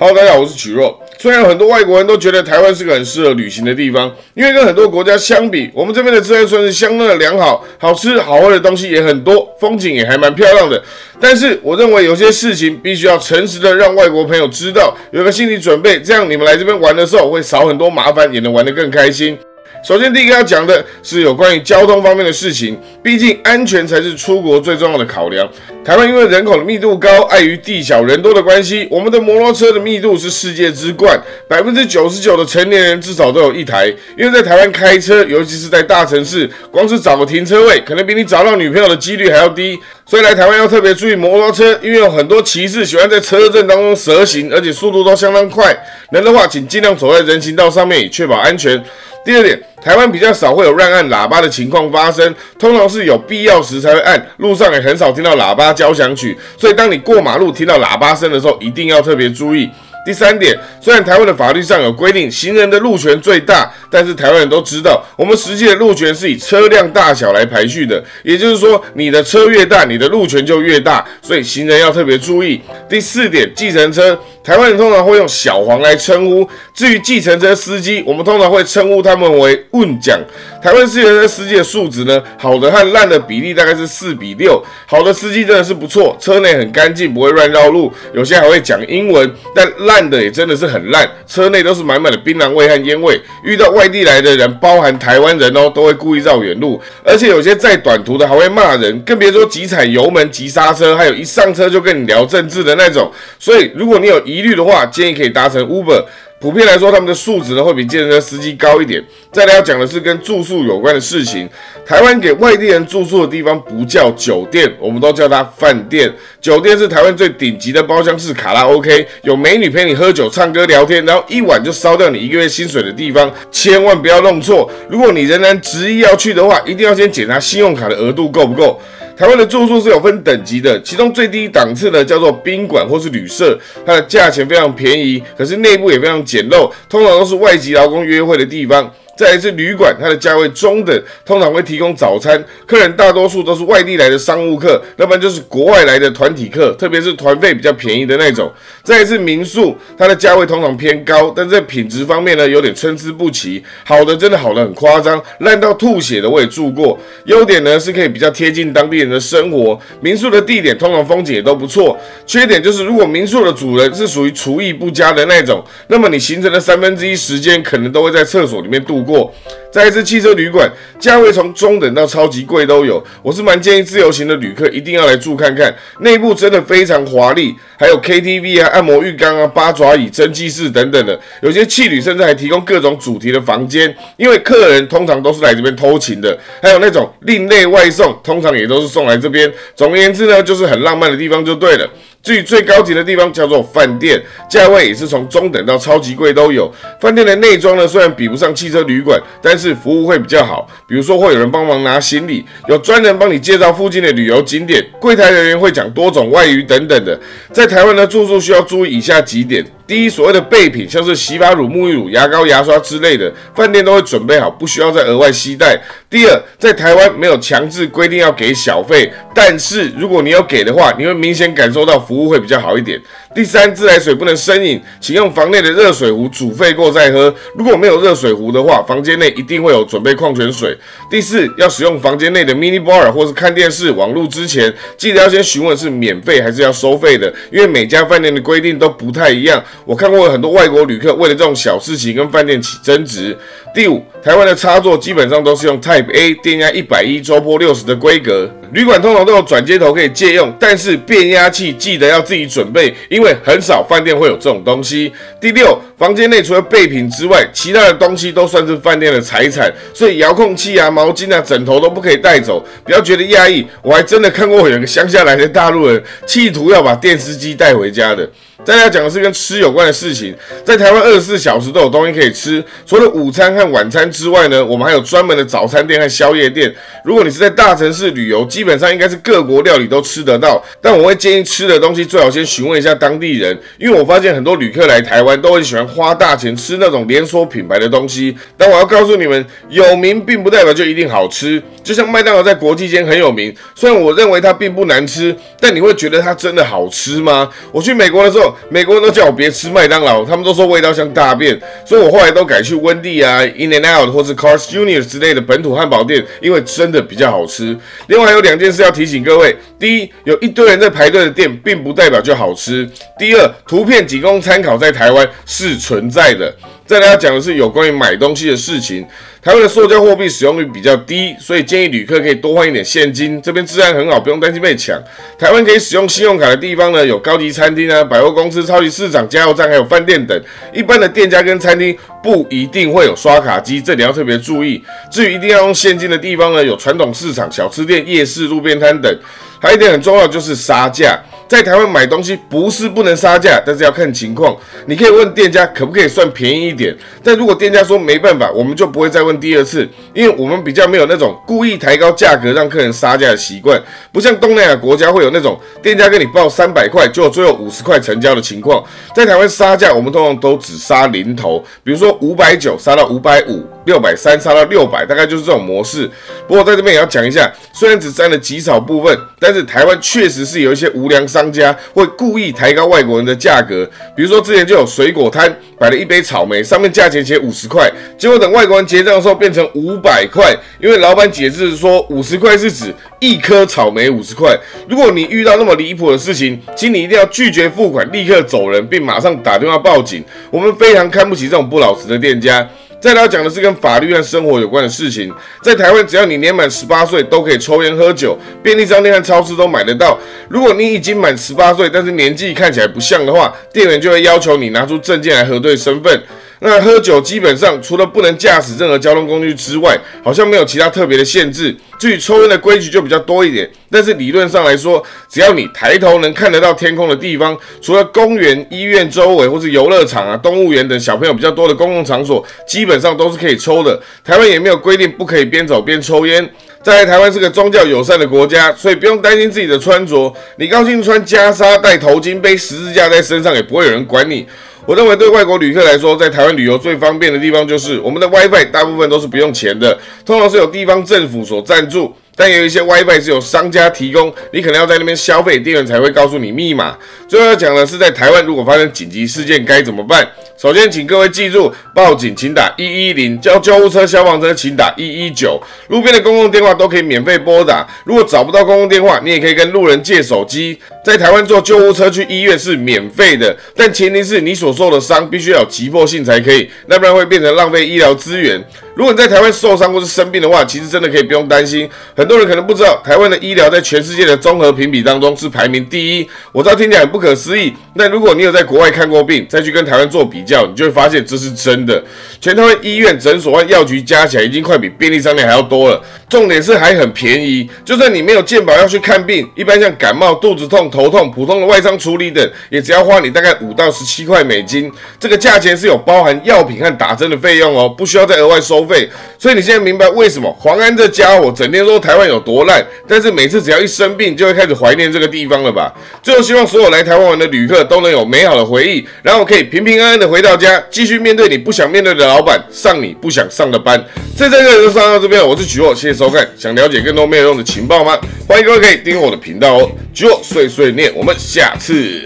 好大家好，我是曲若。虽然很多外国人都觉得台湾是个很适合旅行的地方，因为跟很多国家相比，我们这边的治安算是相当的良好，好吃好喝的东西也很多，风景也还蛮漂亮的。但是我认为有些事情必须要诚实的让外国朋友知道，有个心理准备，这样你们来这边玩的时候会少很多麻烦，也能玩得更开心。首先，第一个要讲的是有关于交通方面的事情，毕竟安全才是出国最重要的考量。台湾因为人口的密度高，碍于地小人多的关系，我们的摩托车的密度是世界之冠，百分之九十九的成年人至少都有一台。因为在台湾开车，尤其是在大城市，光是找个停车位，可能比你找到女朋友的几率还要低。所以来台湾要特别注意摩托车，因为有很多骑士喜欢在车阵当中蛇行，而且速度都相当快。能的话，请尽量走在人行道上面，以确保安全。第二点，台湾比较少会有乱按喇叭的情况发生，通常是有必要时才会按，路上也很少听到喇叭交响曲，所以当你过马路听到喇叭声的时候，一定要特别注意。第三点，虽然台湾的法律上有规定行人的路权最大，但是台湾人都知道，我们实际的路权是以车辆大小来排序的，也就是说，你的车越大，你的路权就越大，所以行人要特别注意。第四点，计程车。台湾人通常会用小黄来称呼，至于计程车司机，我们通常会称呼他们为问讲。台湾计程车司机的素质呢，好的和烂的比例大概是四比六。好的司机真的是不错，车内很干净，不会乱绕路，有些还会讲英文。但烂烂的也真的是很烂，车内都是满满的槟榔味和烟味。遇到外地来的人，包含台湾人哦，都会故意绕远路，而且有些在短途的还会骂人，更别说急踩油门、急刹车，还有一上车就跟你聊政治的那种。所以，如果你有，疑虑的话，建议可以搭乘 Uber。普遍来说，他们的素质呢会比健身车司机高一点。再来要讲的是跟住宿有关的事情。台湾给外地人住宿的地方不叫酒店，我们都叫它饭店。酒店是台湾最顶级的包厢式卡拉 OK，有美女陪你喝酒、唱歌、聊天，然后一晚就烧掉你一个月薪水的地方。千万不要弄错，如果你仍然执意要去的话，一定要先检查信用卡的额度够不够。台湾的住宿是有分等级的，其中最低档次的叫做宾馆或是旅社，它的价钱非常便宜，可是内部也非常简陋，通常都是外籍劳工约会的地方。再来是旅馆，它的价位中等，通常会提供早餐，客人大多数都是外地来的商务客，要不然就是国外来的团体客，特别是团费比较便宜的那种。再来是民宿，它的价位通常偏高，但在品质方面呢，有点参差不齐。好的真的好的很夸张，烂到吐血的我也住过。优点呢是可以比较贴近当地人的生活，民宿的地点通常风景也都不错。缺点就是如果民宿的主人是属于厨艺不佳的那种，那么你行程的三分之一时间可能都会在厕所里面度。过，再一次汽车旅馆，价位从中等到超级贵都有。我是蛮建议自由行的旅客一定要来住看看，内部真的非常华丽，还有 KTV 啊、按摩浴缸啊、八爪椅、蒸汽室等等的。有些汽旅甚至还提供各种主题的房间，因为客人通常都是来这边偷情的。还有那种另类外送，通常也都是送来这边。总而言之呢，就是很浪漫的地方就对了。至于最高级的地方叫做饭店，价位也是从中等到超级贵都有。饭店的内装呢，虽然比不上汽车旅馆，但是服务会比较好。比如说会有人帮忙拿行李，有专人帮你介绍附近的旅游景点，柜台人员会讲多种外语等等的。在台湾的住宿需要注意以下几点。第一，所谓的备品，像是洗发乳、沐浴乳、牙膏、牙刷之类的，饭店都会准备好，不需要再额外携带。第二，在台湾没有强制规定要给小费，但是如果你要给的话，你会明显感受到服务会比较好一点。第三，自来水不能生饮，请用房内的热水壶煮沸过再喝。如果没有热水壶的话，房间内一定会有准备矿泉水。第四，要使用房间内的 mini bar 或是看电视、网络之前，记得要先询问是免费还是要收费的，因为每家饭店的规定都不太一样。我看过很多外国旅客为了这种小事情跟饭店起争执。第五，台湾的插座基本上都是用 Type A，电压一百一，周波六十的规格。旅馆通常都有转接头可以借用，但是变压器记得要自己准备，因为很少饭店会有这种东西。第六，房间内除了备品之外，其他的东西都算是饭店的财产，所以遥控器啊、毛巾啊、枕头都不可以带走。不要觉得压抑，我还真的看过有个乡下来的大陆人，企图要把电视机带回家的。再来讲的是跟吃有关的事情，在台湾二十四小时都有东西可以吃，除了午餐和晚餐之外呢，我们还有专门的早餐店和宵夜店。如果你是在大城市旅游，基本上应该是各国料理都吃得到。但我会建议吃的东西最好先询问一下当地人，因为我发现很多旅客来台湾都很喜欢花大钱吃那种连锁品牌的东西。但我要告诉你们，有名并不代表就一定好吃。就像麦当劳在国际间很有名，虽然我认为它并不难吃，但你会觉得它真的好吃吗？我去美国的时候。美国人都叫我别吃麦当劳，他们都说味道像大便，所以我后来都改去温蒂啊、In and Out 或是 Carl's Jr. 之类的本土汉堡店，因为真的比较好吃。另外还有两件事要提醒各位：第一，有一堆人在排队的店，并不代表就好吃；第二，图片仅供参考，在台湾是存在的。再来要讲的是有关于买东西的事情。台湾的塑胶货币使用率比较低，所以建议旅客可以多换一点现金。这边治安很好，不用担心被抢。台湾可以使用信用卡的地方呢，有高级餐厅啊、百货公司、超级市场、加油站，还有饭店等。一般的店家跟餐厅不一定会有刷卡机，这里要特别注意。至于一定要用现金的地方呢，有传统市场、小吃店、夜市、路边摊等。还有一点很重要，就是杀价。在台湾买东西不是不能杀价，但是要看情况。你可以问店家可不可以算便宜一点，但如果店家说没办法，我们就不会再问第二次，因为我们比较没有那种故意抬高价格让客人杀价的习惯，不像东南亚国家会有那种店家跟你报三百块，就最后五十块成交的情况。在台湾杀价，我们通常都只杀零头，比如说五百九杀到五百五。六百三杀到六百，大概就是这种模式。不过在这边也要讲一下，虽然只占了极少部分，但是台湾确实是有一些无良商商家会故意抬高外国人的价格。比如说之前就有水果摊摆了一杯草莓，上面价钱写五十块，结果等外国人结账的时候变成五百块，因为老板解释说五十块是指一颗草莓五十块。如果你遇到那么离谱的事情，请你一定要拒绝付款，立刻走人，并马上打电话报警。我们非常看不起这种不老实的店家。再来讲的是跟法律和生活有关的事情。在台湾，只要你年满十八岁，都可以抽烟喝酒，便利商店和超市都买得到。如果你已经满十八岁，但是年纪看起来不像的话，店员就会要求你拿出证件来核对身份。那喝酒基本上除了不能驾驶任何交通工具之外，好像没有其他特别的限制。至于抽烟的规矩就比较多一点，但是理论上来说，只要你抬头能看得到天空的地方，除了公园、医院周围或是游乐场啊、动物园等小朋友比较多的公共场所，基本上都是可以抽的。台湾也没有规定不可以边走边抽烟。在台湾是个宗教友善的国家，所以不用担心自己的穿着。你高兴穿袈裟、戴头巾、背十字架在身上，也不会有人管你。我认为对外国旅客来说，在台湾旅游最方便的地方就是我们的 WiFi，大部分都是不用钱的，通常是由地方政府所赞助，但有一些 WiFi 是由商家提供，你可能要在那边消费，店员才会告诉你密码。最后要讲的是，在台湾如果发生紧急事件该怎么办？首先，请各位记住，报警请打一一零，叫救护车、消防车请打一一九，路边的公共电话都可以免费拨打。如果找不到公共电话，你也可以跟路人借手机。在台湾坐救护车去医院是免费的，但前提是你所受的伤必须要有急迫性才可以，那不然会变成浪费医疗资源。如果你在台湾受伤或是生病的话，其实真的可以不用担心。很多人可能不知道，台湾的医疗在全世界的综合评比当中是排名第一。我知道听起来很不可思议，但如果你有在国外看过病，再去跟台湾做比较，你就会发现这是真的。全台湾医院、诊所和药局加起来已经快比便利商店还要多了，重点是还很便宜。就算你没有健保要去看病，一般像感冒、肚子痛、头痛、普通的外伤处理等，也只要花你大概五到十七块美金。这个价钱是有包含药品和打针的费用哦，不需要再额外收。费，所以你现在明白为什么黄安这家伙整天说台湾有多烂，但是每次只要一生病就会开始怀念这个地方了吧？最后希望所有来台湾玩的旅客都能有美好的回忆，然后可以平平安安的回到家，继续面对你不想面对的老板，上你不想上的班。这这个就上到这边，我是曲沃，谢谢收看。想了解更多没有用的情报吗？欢迎各位可以订阅我的频道哦。曲沃碎碎念，我们下次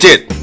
찢